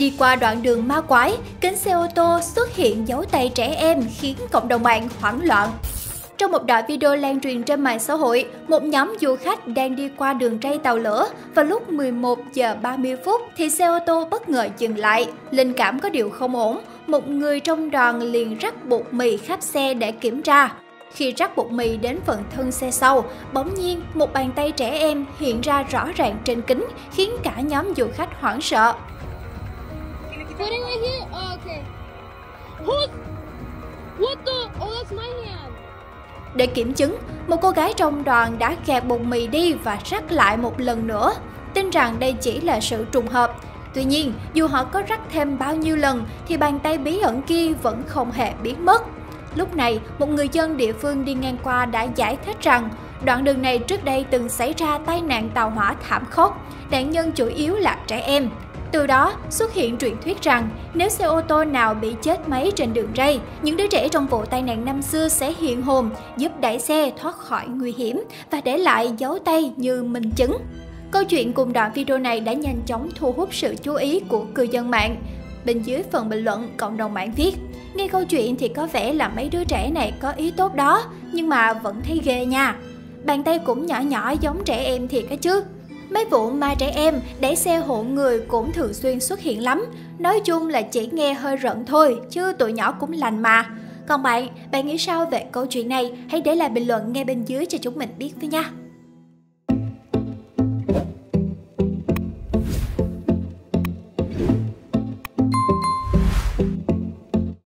Đi qua đoạn đường ma quái, kính xe ô tô xuất hiện dấu tay trẻ em khiến cộng đồng mạng hoảng loạn. Trong một đoạn video lan truyền trên mạng xã hội, một nhóm du khách đang đi qua đường ray tàu lửa vào lúc 11 giờ 30 phút thì xe ô tô bất ngờ dừng lại. Linh cảm có điều không ổn, một người trong đoàn liền rắc bột mì khắp xe để kiểm tra. Khi rắc bột mì đến phần thân xe sau, bỗng nhiên một bàn tay trẻ em hiện ra rõ ràng trên kính khiến cả nhóm du khách hoảng sợ. Put it right here? Oh, okay. Who's... What the... Oh, that's my hand. Để kiểm chứng, một cô gái trong đoàn đã gạt bột mì đi và rắc lại một lần nữa, tin rằng đây chỉ là sự trùng hợp. Tuy nhiên, dù họ có rắc thêm bao nhiêu lần thì bàn tay bí ẩn kia vẫn không hề biến mất. Lúc này, một người dân địa phương đi ngang qua đã giải thích rằng đoạn đường này trước đây từng xảy ra tai nạn tàu hỏa thảm khốc, nạn nhân chủ yếu là trẻ em. Từ đó xuất hiện truyền thuyết rằng nếu xe ô tô nào bị chết máy trên đường ray, những đứa trẻ trong vụ tai nạn năm xưa sẽ hiện hồn giúp đẩy xe thoát khỏi nguy hiểm và để lại dấu tay như minh chứng. Câu chuyện cùng đoạn video này đã nhanh chóng thu hút sự chú ý của cư dân mạng. Bên dưới phần bình luận, cộng đồng mạng viết Nghe câu chuyện thì có vẻ là mấy đứa trẻ này có ý tốt đó, nhưng mà vẫn thấy ghê nha. Bàn tay cũng nhỏ nhỏ giống trẻ em thiệt cái chứ. Mấy vụ ma trẻ em đẩy xe hộ người cũng thường xuyên xuất hiện lắm. Nói chung là chỉ nghe hơi rợn thôi, chứ tụi nhỏ cũng lành mà. Còn bạn, bạn nghĩ sao về câu chuyện này? Hãy để lại bình luận ngay bên dưới cho chúng mình biết với nha.